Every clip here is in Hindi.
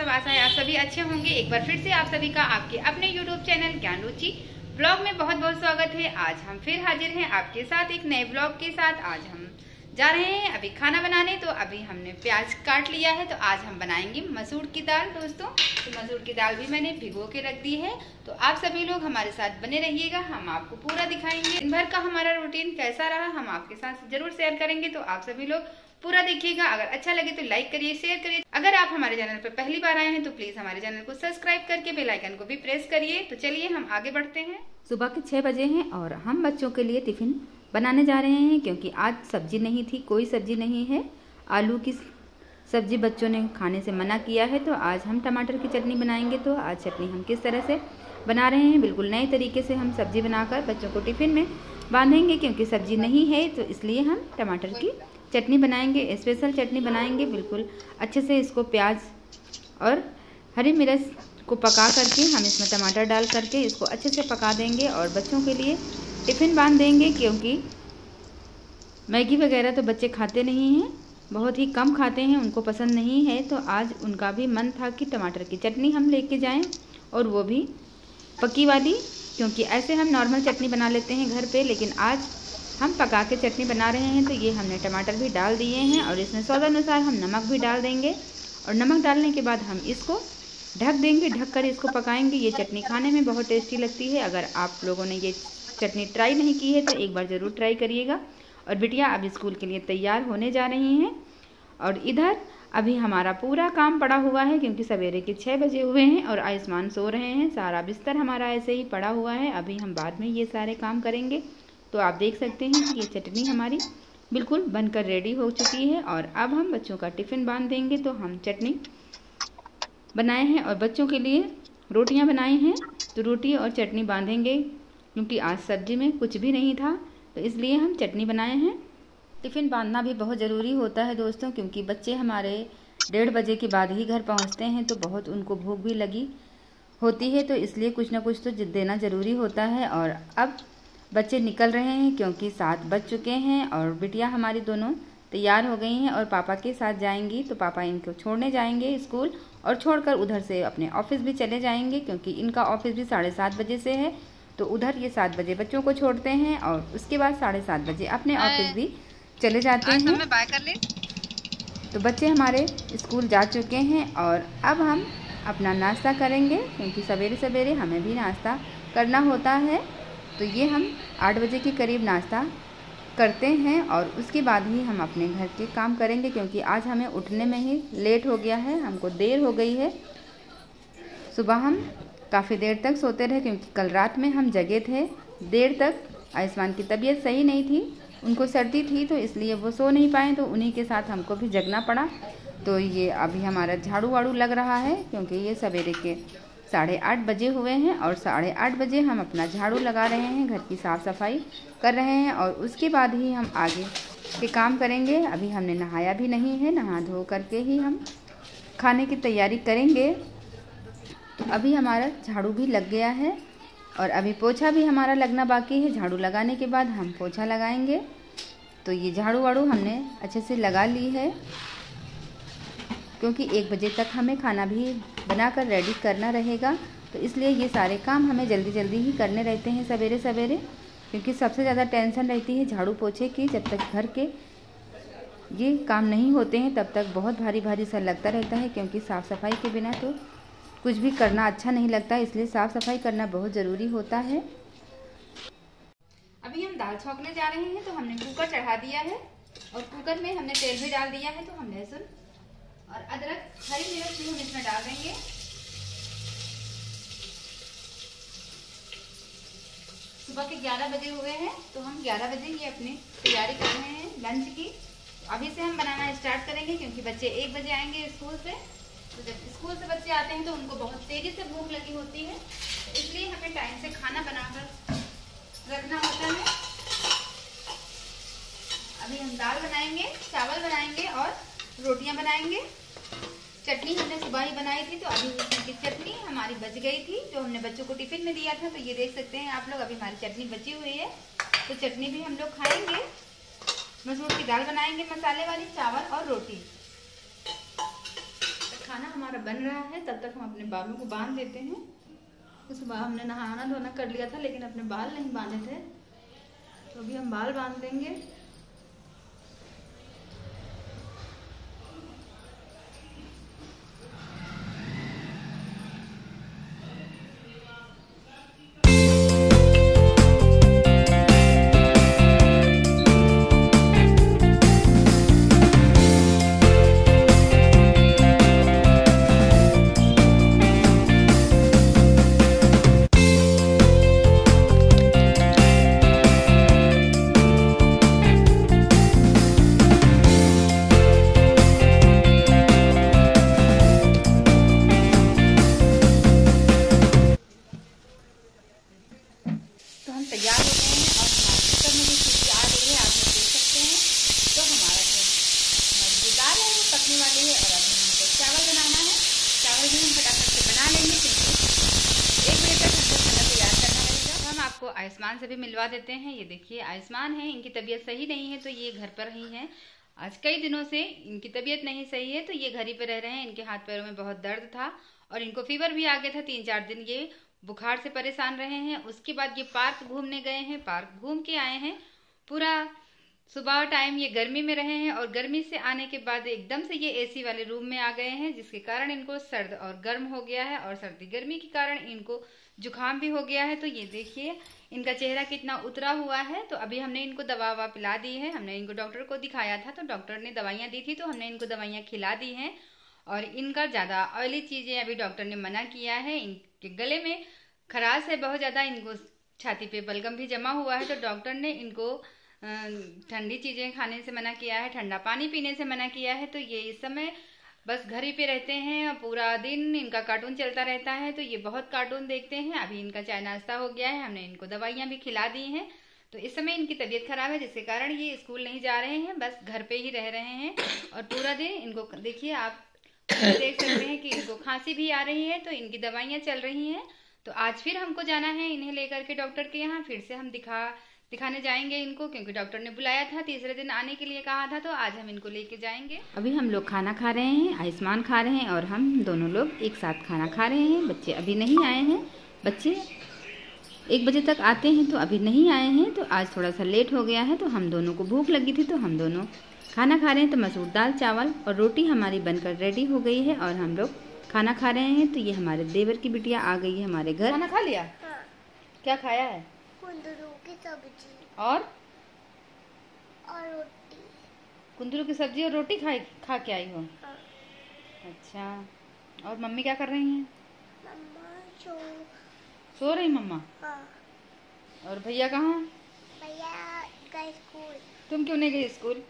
सब आशा है आप सभी अच्छे होंगे। एक बार फिर से आप सभी का आपके अपने यूट्यूब चैनल ज्ञान रुचि ब्लॉग में बहुत बहुत स्वागत है। आज हम फिर हाजिर हैं आपके साथ एक नए ब्लॉग के साथ। आज हम जा रहे हैं अभी खाना बनाने तो अभी हमने प्याज काट लिया है तो आज हम बनाएँगे मसूर की दाल दोस्तों। तो मसूर की दाल भी मैंने भिगो के रख दी है। तो आप सभी लोग हमारे साथ बने रहिएगा, हम आपको पूरा दिखाएँगे। दिन भर का हमारा रूटीन कैसा रहा, हम आपके साथ ज़रूर शेयर करेंगे। तो आप सभी लोग पूरा देखिएगा। अगर अच्छा लगे तो लाइक करिए शेयर करिए। अगर आप हमारे चैनल पर पहली बार आए हैं तो प्लीज़ हमारे चैनल को सब्सक्राइब करके बेल आइकन को भी प्रेस करिए। तो चलिए, हम आगे बढ़ते हैं। सुबह के छह बजे हैं और हम बच्चों के लिए टिफ़िन बनाने जा रहे हैं, क्योंकि आज सब्ज़ी नहीं थी, कोई सब्ज़ी नहीं है। आलू की सब्ज़ी बच्चों ने खाने से मना किया है तो आज हम टमाटर की चटनी बनाएँगे। तो आज चटनी हम किस तरह से बना रहे हैं, बिल्कुल नए तरीके से हम सब्ज़ी बनाकर बच्चों को टिफ़िन में बांधेंगे, क्योंकि सब्ज़ी नहीं है तो इसलिए हम टमाटर की चटनी बनाएँगे स्पेशल चटनी बनाएँगे, बिल्कुल अच्छे से इसको प्याज और हरी मिर्च को पका करके हम इसमें टमाटर डाल करके इसको अच्छे से पका देंगे और बच्चों के लिए टिफ़िन बाँध देंगे क्योंकि मैगी वगैरह तो बच्चे खाते नहीं हैं, बहुत ही कम खाते हैं, उनको पसंद नहीं है तो आज उनका भी मन था कि टमाटर की चटनी हम लेके जाएँ और वो भी पकी वाली, क्योंकि ऐसे हम नॉर्मल चटनी बना लेते हैं घर पे, लेकिन आज हम पका के चटनी बना रहे हैं तो ये हमने टमाटर भी डाल दिए हैं और इसमें स्वाद अनुसार हम नमक भी डाल देंगे। और नमक डालने के बाद हम इसको ढक देंगे ढक कर इसको पकाएँगे। ये चटनी खाने में बहुत टेस्टी लगती है। अगर आप लोगों ने ये चटनी ट्राई नहीं की है तो एक बार ज़रूर ट्राई करिएगा। और बिटिया, अब स्कूल के लिए तैयार होने जा रही हैं। और इधर अभी हमारा पूरा काम पड़ा हुआ है, क्योंकि सवेरे के छः बजे हुए हैं और आयुष्मान सो रहे हैं। सारा बिस्तर हमारा ऐसे ही पड़ा हुआ है। अभी हम बाद में ये सारे काम करेंगे। तो आप देख सकते हैं कि ये चटनी हमारी बिल्कुल बनकर रेडी हो चुकी है और अब हम बच्चों का टिफ़िन बाँध देंगे। तो हम चटनी बनाए हैं और बच्चों के लिए रोटियाँ बनाई हैं। तो रोटी और चटनी बांधेंगे, क्योंकि आज सब्ज़ी में कुछ भी नहीं था तो इसलिए हम चटनी बनाए हैं। टिफ़िन बांधना भी बहुत ज़रूरी होता है दोस्तों, क्योंकि बच्चे हमारे डेढ़ बजे के बाद ही घर पहुँचते हैं तो बहुत उनको भूख भी लगी होती है तो इसलिए कुछ ना कुछ तो देना ज़रूरी होता है। और अब बच्चे निकल रहे हैं क्योंकि सात बज चुके हैं और बिटिया हमारी दोनों तैयार हो गई हैं और पापा के साथ जाएँगी। तो पापा इनको छोड़ने जाएँगे स्कूल और छोड़कर उधर से अपने ऑफ़िस भी चले जाएँगे क्योंकि इनका ऑफ़िस भी साढ़े सात बजे से है। तो उधर ये सात बजे बच्चों को छोड़ते हैं और उसके बाद साढ़े सात बजे अपने ऑफ़िस भी चले जाते हैं। कर ले। तो बच्चे हमारे स्कूल जा चुके हैं और अब हम अपना नाश्ता करेंगे क्योंकि सवेरे सवेरे हमें भी नाश्ता करना होता है। तो ये हम आठ बजे के करीब नाश्ता करते हैं और उसके बाद ही हम अपने घर के काम करेंगे क्योंकि आज हमें उठने में ही लेट हो गया है, हमको देर हो गई है। सुबह हम काफ़ी देर तक सोते रहे क्योंकि कल रात में हम जगे थे। देर तक आयुष्मान की तबीयत सही नहीं थी, उनको सर्दी थी तो इसलिए वो सो नहीं पाए तो उन्हीं के साथ हमको भी जगना पड़ा। तो ये अभी हमारा झाड़ू वाड़ू लग रहा है क्योंकि ये सवेरे के साढ़े आठ बजे हुए हैं और साढ़े आठ बजे हम अपना झाड़ू लगा रहे हैं, घर की साफ़ सफ़ाई कर रहे हैं और उसके बाद ही हम आगे के काम करेंगे। अभी हमने नहाया भी नहीं है, नहा धो करके ही हम खाने की तैयारी करेंगे। तो अभी हमारा झाड़ू भी लग गया है और अभी पोछा भी हमारा लगना बाकी है। झाड़ू लगाने के बाद हम पोछा लगाएँगे। तो ये झाड़ू वाड़ू हमने अच्छे से लगा ली है, क्योंकि एक बजे तक हमें खाना भी बनाकर रेडी करना रहेगा। तो इसलिए ये सारे काम हमें जल्दी जल्दी ही करने रहते हैं सवेरे सवेरे, क्योंकि सबसे ज़्यादा टेंशन रहती है झाड़ू पोछे की, जब तक घर के ये काम नहीं होते हैं, तब तक बहुत भारी भारी सा लगता रहता है, क्योंकि साफ़ सफ़ाई के बिना तो कुछ भी करना अच्छा नहीं लगता, इसलिए साफ़ सफ़ाई करना बहुत ज़रूरी होता है। अभी हम दाल छौंकने जा रहे हैं तो हमने कुकर चढ़ा दिया है, और कुकर में हमने तेल भी डाल दिया है तो हम लहसुन और अदरक हरी मिर्च भी हम इसमें डाल देंगे। सुबह के 11 बजे हुए हैं तो हम 11 बजे ही अपनी तैयारी कर रहे हैं लंच की। तो अभी से हम बनाना स्टार्ट करेंगे, क्योंकि बच्चे एक बजे आएँगे स्कूल से। तो जब स्कूल से बच्चे आते हैं तो उनको बहुत तेज़ी से भूख लगी होती है। तो इसलिए हमें टाइम से खाना बनाकर रखना होता है। अभी हम दाल बनाएँगे, चावल बनाएँगे और रोटियाँ बनाएँगे। चटनी हमने सुबह ही बनाई थी तो अभी उसमें की चटनी हमारी बच गई थी, जो हमने बच्चों को टिफ़िन में दिया था तो ये देख सकते हैं आप लोग, अभी हमारी चटनी बची हुई है। तो चटनी भी हम लोग खाएँगे। मसूर की दाल बनाएँगे, मसाले वाली, चावल और रोटी। तो खाना हमारा बन रहा है, तब तक हम अपने बालों को बाँध देते हैं। तो सुबह हमने नहाना धोना कर लिया था, लेकिन अपने बाल नहीं बांधे थे। तो अभी हम बाल बाँध देंगे। आयुष्मान से भी मिलवा देते हैं। ये देखिए, आयुष्मान है, इनकी तबीयत सही नहीं है तो ये घर पर ही है। आज कई दिनों से इनकी तबीयत नहीं सही है तो ये घर ही पे रह रहे हैं। इनके हाथ पैरों में बहुत दर्द था और इनको फीवर भी आ गया था। तीन चार दिन ये बुखार से परेशान रहे हैं। उसके बाद ये पार्क घूमने गए हैं। पार्क घूम के आए हैं। पूरा सुबह टाइम ये गर्मी में रहे हैं और गर्मी से आने के बाद एकदम से ये एसी वाले रूम में आ गए हैं, जिसके कारण इनको सर्द और गर्म हो गया है और सर्दी गर्मी के कारण इनको जुकाम भी हो गया है तो ये देखिए, इनका चेहरा कितना उतरा हुआ है। तो अभी हमने इनको दवा ववा पिला दी है, हमने इनको डॉक्टर को दिखाया था तो डॉक्टर ने दवाइयाँ दी थी तो हमने इनको दवाइयाँ खिला दी हैं। और इनका ज़्यादा ऑयली चीज़ें अभी डॉक्टर ने मना किया है, इनके गले में खराश है, बहुत ज़्यादा इनको छाती पे बलगम भी जमा हुआ है तो डॉक्टर ने इनको ठंडी चीज़ें खाने से मना किया है, ठंडा पानी पीने से मना किया है तो ये इस समय बस घर ही पे रहते हैं और पूरा दिन इनका कार्टून चलता रहता है। तो ये बहुत कार्टून देखते हैं। अभी इनका चाय नाश्ता हो गया है। हमने इनको दवाइयाँ भी खिला दी हैं। तो इस समय इनकी तबीयत खराब है, जिसके कारण ये स्कूल नहीं जा रहे हैं। बस घर पे ही रह रहे हैं। और पूरा दिन इनको देखिए आप देख सकते हैं कि इनको खांसी भी आ रही है तो इनकी दवाइयाँ चल रही हैं। तो आज फिर हमको जाना है इन्हें लेकर के डॉक्टर के यहाँ। फिर से हम दिखा दिखाने जाएँगे इनको क्योंकि डॉक्टर ने बुलाया था तीसरे दिन आने के लिए कहा था तो आज हम इनको लेके जाएँगे। अभी हम लोग खाना खा रहे हैं आयुष्मान खा रहे हैं और हम दोनों लोग एक साथ खाना खा रहे हैं। बच्चे अभी नहीं आए हैं। बच्चे एक बजे तक आते हैं तो अभी नहीं आए हैं तो आज थोड़ा सा लेट हो गया है तो हम दोनों को भूख लगी थी तो हम दोनों खाना खा रहे हैं। तो मसूर दाल चावल और रोटी हमारी बनकर रेडी हो गई है और हम लोग खाना खा रहे हैं। तो ये हमारे देवर की बिटिया आ गई है हमारे घर। खाना खा लिया? हाँ। क्या खाया है? कुंदरू की सब्ज़ी। और? और रोटी। कुंदरू की सब्ज़ी और रोटी खाई खा के आई हो? हाँ। अच्छा। और मम्मी क्या कर रही हैं? मम्मा सो सो रही मम्मा? हाँ। और भैया कहाँ भैया गए स्कूल। तुम क्यों नहीं गई स्कूल?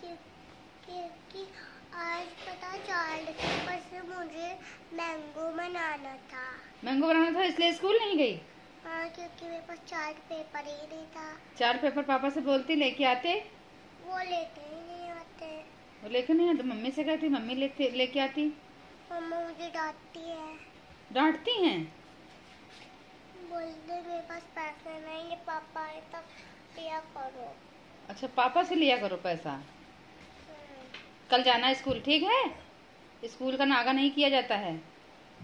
क्योंकि आज पता चार्ट पेपर से मुझे मैंगो बनाना था। मैंगो बनाना था इसलिए स्कूल नहीं गई? हाँ क्योंकि मेरे पास चार्ट पेपर ही नहीं था। चार्ट पेपर पापा से बोलती लेके आते? वो लेके ही नहीं आते। वो लेके नहीं आते? मम्मी से कहती मम्मी लेके लेके आती? मम्मा मुझे डांटती है। डांटती हैं? बोलते मेरे पास पैसे नहीं है पापा है तब लिया करो। अच्छा पापा से लिया करो पैसा? हम्म। कल जाना स्कूल ठीक है? स्कूल का नागा नहीं किया जाता है?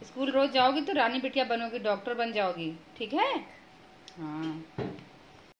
स्कूल रोज जाओगी तो रानी बिटिया बनोगी डॉक्टर बन जाओगी। ठीक है? हाँ।